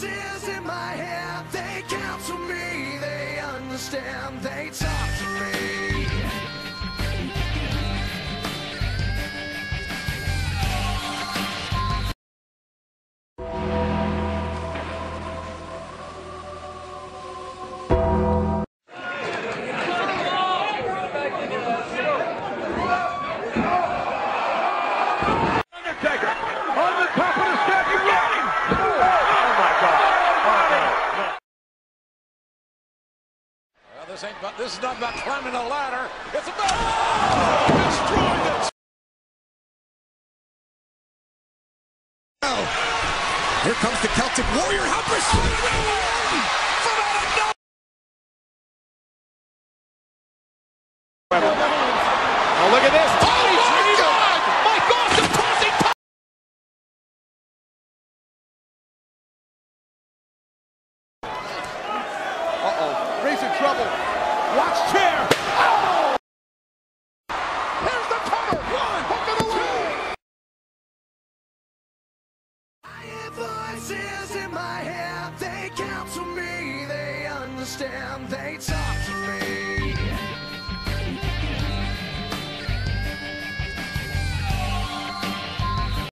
voices in my head, they counsel me, they understand, they talk to me. This ain't about, this is not about climbing a ladder. It's about oh, destroying it. Here comes the Celtic Warrior. How pursuing Oh, look at this. Trouble. Watch chair. Oh! Here's the cover. One. Hook of the leg. I hear voices in my head, they me, they understand, they talk